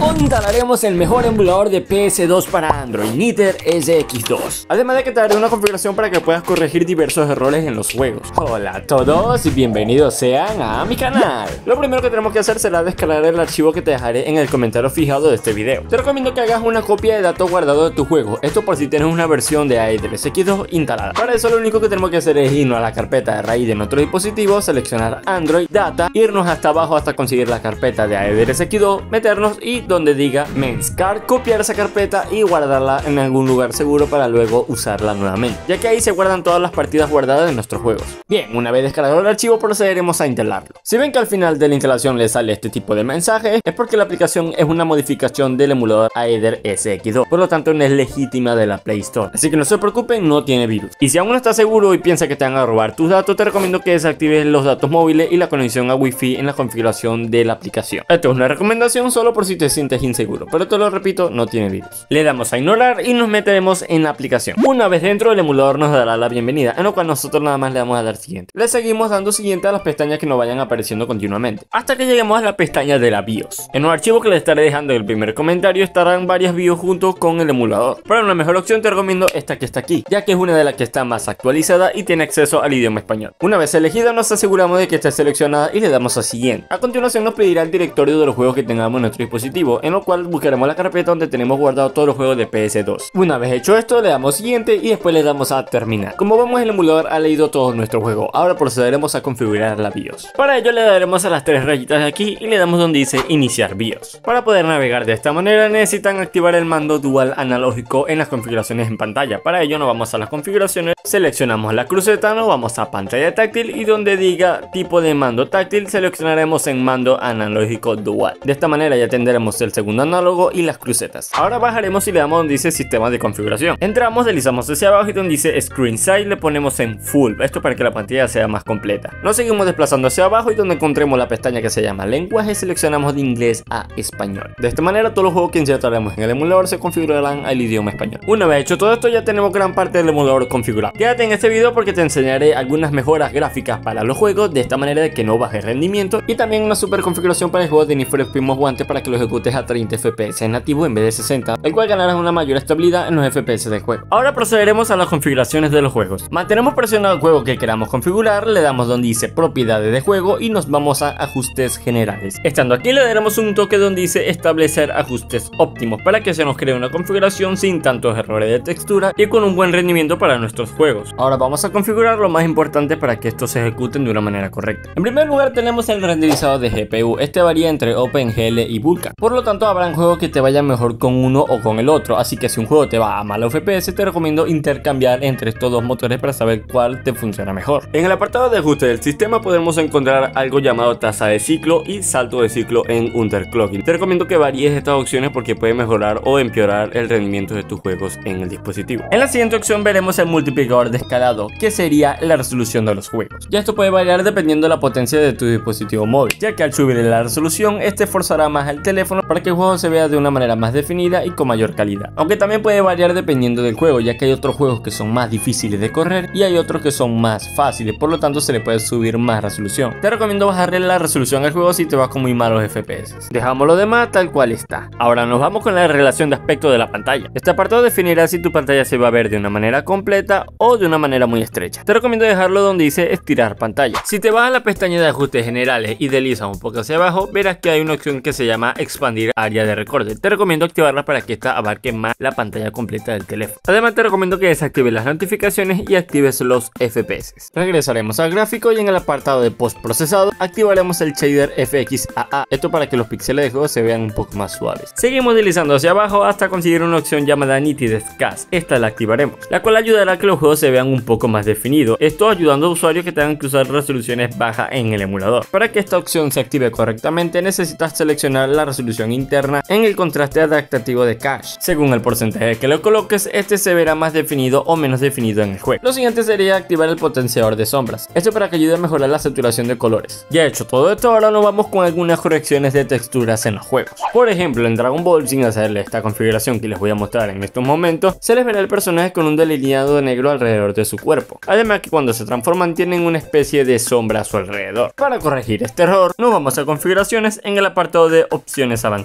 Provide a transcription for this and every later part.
Instalaremos el mejor emulador de PS2 para Android, Niter SX2. Además de que te daré una configuración para que puedas corregir diversos errores en los juegos. Hola a todos y bienvenidos sean a mi canal. Lo primero que tenemos que hacer será descargar el archivo que te dejaré en el comentario fijado de este video. Te recomiendo que hagas una copia de datos guardados de tu juego, esto por si tienes una versión de Aether SX2 instalada. Para eso lo único que tenemos que hacer es irnos a la carpeta de raíz de nuestro dispositivo, seleccionar Android, Data, irnos hasta abajo hasta conseguir la carpeta de Aether SX2, meternos y donde diga Menscar, copiar esa carpeta y guardarla en algún lugar seguro para luego usarla nuevamente, ya que ahí se guardan todas las partidas guardadas de nuestros juegos. Bien, una vez descargado el archivo procederemos a instalarlo. Si ven que al final de la instalación le sale este tipo de mensaje, es porque la aplicación es una modificación del emulador Aether SX2, por lo tanto no es legítima de la Play Store. Así que no se preocupen, no tiene virus. Y si aún no estás seguro y piensas que te van a robar tus datos, te recomiendo que desactives los datos móviles y la conexión a Wi-Fi en la configuración de la aplicación. Esto es una recomendación solo por si te sientes inseguro, pero te lo repito, no tiene virus. Le damos a ignorar y nos meteremos en la aplicación. Una vez dentro, el emulador nos dará la bienvenida, en lo cual nosotros nada más le damos a dar siguiente. Le seguimos dando siguiente a las pestañas que nos vayan apareciendo continuamente, hasta que lleguemos a la pestaña de la BIOS. En un archivo que les estaré dejando en el primer comentario estarán varias BIOS junto con el emulador. Para una mejor opción te recomiendo esta que está aquí, ya que es una de las que está más actualizada y tiene acceso al idioma español. Una vez elegida nos aseguramos de que esté seleccionada y le damos a siguiente. A continuación nos pedirá el directorio de los juegos que tengamos en nuestro dispositivo, en lo cual buscaremos la carpeta donde tenemos guardado todos los juegos de PS2. Una vez hecho esto, le damos siguiente y después le damos a terminar. Como vemos, el emulador ha leído todo nuestro juego. Ahora procederemos a configurar la BIOS. Para ello le daremos a las tres rayitas de aquí y le damos donde dice iniciar BIOS. Para poder navegar de esta manera necesitan activar el mando dual analógico en las configuraciones en pantalla. Para ello nos vamos a las configuraciones, seleccionamos la cruceta, nos vamos a pantalla táctil y donde diga tipo de mando táctil seleccionaremos en mando analógico dual. De esta manera ya tendremos el segundo análogo y las crucetas. Ahora bajaremos y le damos donde dice sistema de configuración. Entramos, deslizamos hacia abajo y donde dice screen size le ponemos en full, esto para que la pantalla sea más completa. Nos seguimos desplazando hacia abajo y donde encontremos la pestaña que se llama lenguaje seleccionamos de inglés a español. De esta manera todos los juegos que insertaremos en el emulador se configurarán al idioma español. Una vez hecho todo esto ya tenemos gran parte del emulador configurado. Quédate en este video porque te enseñaré algunas mejoras gráficas para los juegos de esta manera de que no baje rendimiento y también una super configuración para el juego de Need for Speed Most Wanted para que lo ejecutes a 30 FPS nativo en vez de 60, el cual ganarás una mayor estabilidad en los FPS del juego. Ahora procederemos a las configuraciones de los juegos. Mantenemos presionado el juego que queramos configurar, le damos donde dice propiedades de juego y nos vamos a ajustes generales. Estando aquí le daremos un toque donde dice establecer ajustes óptimos para que se nos cree una configuración sin tantos errores de textura y con un buen rendimiento para nuestros juegos. Ahora vamos a configurar lo más importante para que estos se ejecuten de una manera correcta. En primer lugar tenemos el renderizado de GPU, este varía entre OpenGL y Vulkan, lo tanto habrán juegos que te vayan mejor con uno o con el otro, así que si un juego te va a malo FPS te recomiendo intercambiar entre estos dos motores para saber cuál te funciona mejor. En el apartado de ajuste del sistema podemos encontrar algo llamado tasa de ciclo y salto de ciclo en underclocking. Te recomiendo que varíes estas opciones porque puede mejorar o empeorar el rendimiento de tus juegos en el dispositivo. En la siguiente opción veremos el multiplicador de escalado, que sería la resolución de los juegos. Ya esto puede variar dependiendo de la potencia de tu dispositivo móvil, ya que al subir la resolución, este forzará más el teléfono para que el juego se vea de una manera más definida y con mayor calidad. Aunque también puede variar dependiendo del juego, ya que hay otros juegos que son más difíciles de correr y hay otros que son más fáciles, por lo tanto se le puede subir más resolución. Te recomiendo bajarle la resolución al juego si te vas con muy malos FPS. Dejamos lo demás tal cual está. Ahora nos vamos con la relación de aspecto de la pantalla. Este apartado definirá si tu pantalla se va a ver de una manera completa o de una manera muy estrecha. Te recomiendo dejarlo donde dice estirar pantalla. Si te vas a la pestaña de ajustes generales y deslizas un poco hacia abajo, verás que hay una opción que se llama expandir área de recorte. Te recomiendo activarla para que esta abarque más la pantalla completa del teléfono. Además te recomiendo que desactives las notificaciones y actives los FPS. Regresaremos al gráfico y en el apartado de post procesado activaremos el shader FXAA. Esto para que los píxeles de juego se vean un poco más suaves. Seguimos deslizando hacia abajo hasta conseguir una opción llamada Nitidez Cast. Esta la activaremos, la cual ayudará a que los juegos se vean un poco más definidos. Esto ayudando a usuarios que tengan que usar resoluciones bajas en el emulador. Para que esta opción se active correctamente necesitas seleccionar la resolución interna en el contraste adaptativo de cache. Según el porcentaje que lo coloques, este se verá más definido o menos definido en el juego. Lo siguiente sería activar el potenciador de sombras. Esto para que ayude a mejorar la saturación de colores. Ya hecho todo esto, ahora nos vamos con algunas correcciones de texturas en los juegos. Por ejemplo, en Dragon Ball, sin hacerle esta configuración que les voy a mostrar en estos momentos, se les verá el personaje con un delineado negro alrededor de su cuerpo. Además que cuando se transforman tienen una especie de sombra a su alrededor. Para corregir este error, nos vamos a configuraciones en el apartado de opciones avanzadas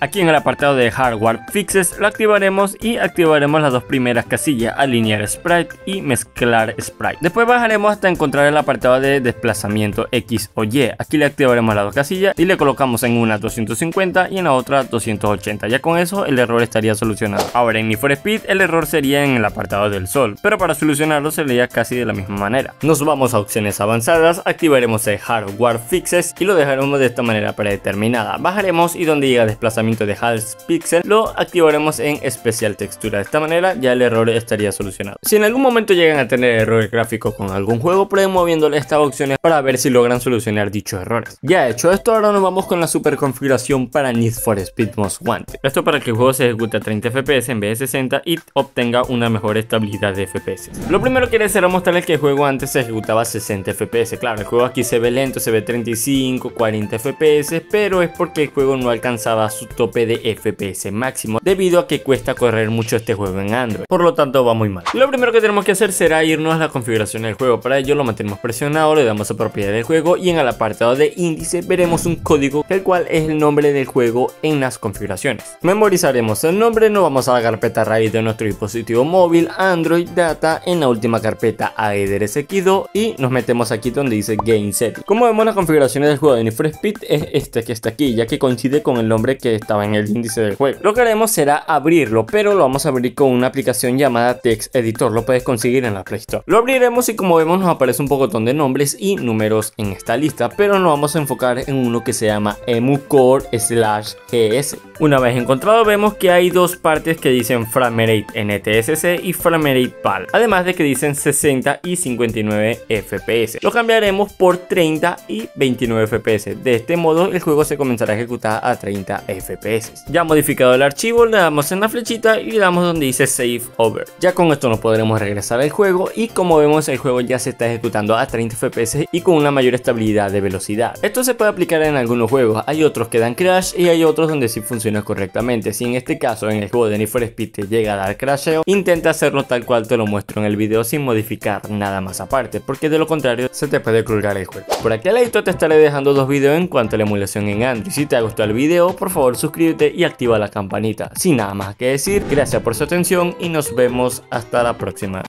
Aquí en el apartado de Hardware Fixes lo activaremos y activaremos las dos primeras casillas, alinear sprite y mezclar sprite. Después bajaremos hasta encontrar el apartado de desplazamiento X o Y. Aquí le activaremos las dos casillas y le colocamos en una 250 y en la otra 280. Ya con eso el error estaría solucionado. Ahora en Need for Speed el error sería en el apartado del sol, pero para solucionarlo sería casi de la misma manera. Nos vamos a opciones avanzadas, activaremos el Hardware Fixes y lo dejaremos de esta manera predeterminada. Bajaremos y donde llega desplazamiento de Hals Pixel lo activaremos en especial textura. De esta manera ya el error estaría solucionado. Si en algún momento llegan a tener errores gráficos con algún juego, prueben moviéndole estas opciones para ver si logran solucionar dichos errores. Ya hecho esto, ahora nos vamos con la super configuración para Need for Speed Most Wanted. Esto para que el juego se ejecute a 30 FPS en vez de 60 y obtenga una mejor estabilidad de FPS. Lo primero que les será mostrarles que el juego antes se ejecutaba a 60 FPS. Claro, el juego aquí se ve lento, se ve 35, 40 FPS, pero es porque el juego no alcanzaba su tope de FPS máximo debido a que cuesta correr mucho este juego en Android. Por lo tanto va muy mal. Lo primero que tenemos que hacer será irnos a la configuración del juego. Para ello lo mantenemos presionado, le damos a propiedad del juego y en el apartado de índice veremos un código el cual es el nombre del juego en las configuraciones. Memorizaremos el nombre, nos vamos a la carpeta raíz de nuestro dispositivo móvil, Android Data, en la última carpeta Aedres X2 y nos metemos aquí donde dice Game Set. Como vemos las configuraciones del juego de Need es este que está aquí, ya que coincide con el nombre que estaba en el índice del juego. Lo que haremos será abrirlo, pero lo vamos a abrir con una aplicación llamada Text Editor, lo puedes conseguir en la Play Store. Lo abriremos y como vemos nos aparece un poco de nombres y números en esta lista, pero nos vamos a enfocar en uno que se llama emucore slash gs. Una vez encontrado vemos que hay dos partes que dicen framerate NTSC y framerate PAL, además de que dicen 60 y 59 FPS. Lo cambiaremos por 30 y 29 FPS. De este modo el juego se comenzará a ejecutar a 30 FPS. Ya modificado el archivo le damos en la flechita y le damos donde dice Save Over. Ya con esto nos podremos regresar al juego y como vemos el juego ya se está ejecutando a 30 FPS y con una mayor estabilidad de velocidad. Esto se puede aplicar en algunos juegos, hay otros que dan crash y hay otros donde sí funciona correctamente. Si en este caso en el juego de Need for Speed te llega a dar crasheo, intenta hacerlo tal cual te lo muestro en el video sin modificar nada más aparte, porque de lo contrario se te puede colgar el juego. Por aquí al lado te estaré dejando dos videos en cuanto a la emulación en Android. Si te ha gustado el video, por favor suscríbete y activa la campanita. Sin nada más que decir, gracias por su atención y nos vemos hasta la próxima.